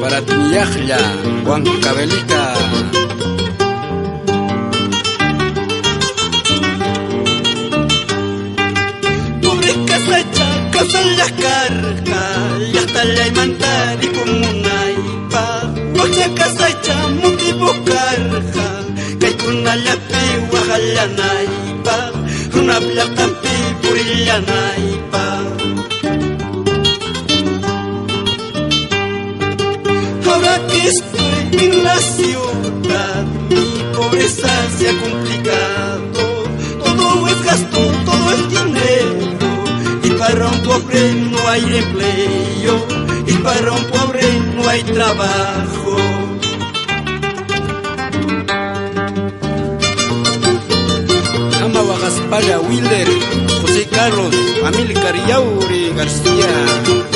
Para Tiñajla, Juan Cabelita. Pobre casacha, casa las carcas, y hasta la imantar y como una ipa. Ocha casacha, motivo carja, que con la pewa, la naipa, una plata pipurilla naipa. Que estoy en la ciudad, mi pobreza se ha complicado. Todo es gasto, todo es dinero. Y para un pobre no hay empleo. Y para un pobre no hay trabajo. Wagaspalla Wilder, José Carlos, Amílcar Yauri García.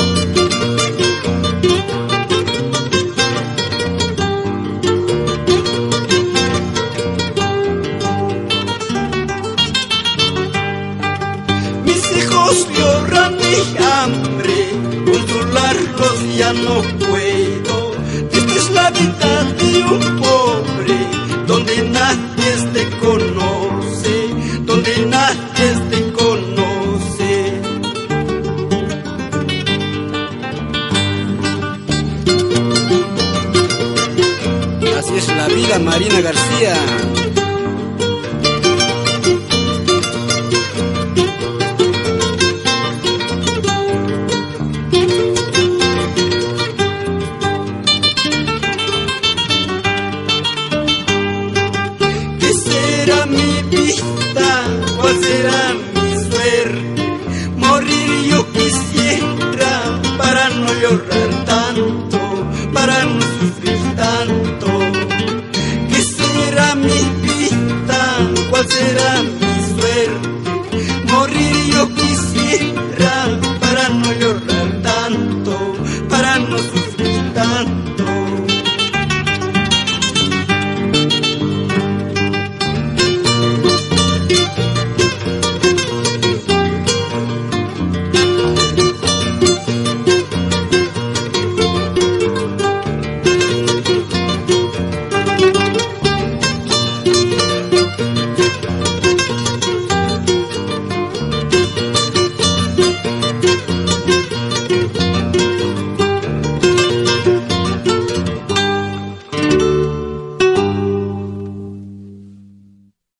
Mis hijos lloran de hambre, controlarlos ya no puedo. Esta es la vida de un pobre, donde nadie te conoce, donde nadie te conoce. Así es la vida, Marina García. Mi vida? ¿Cuál será